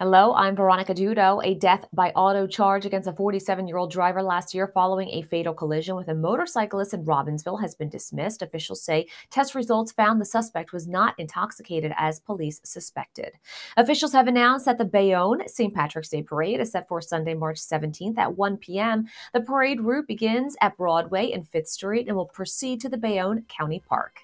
Hello, I'm Veronica Dudo. A death by auto charge against a 47 year old driver last year following a fatal collision with a motorcyclist in Robbinsville has been dismissed. Officials say test results found the suspect was not intoxicated as police suspected. Officials have announced that the Bayonne St. Patrick's Day Parade is set for Sunday, March 17th at 1 p.m. The parade route begins at Broadway and 5th Street and will proceed to the Bayonne County Park.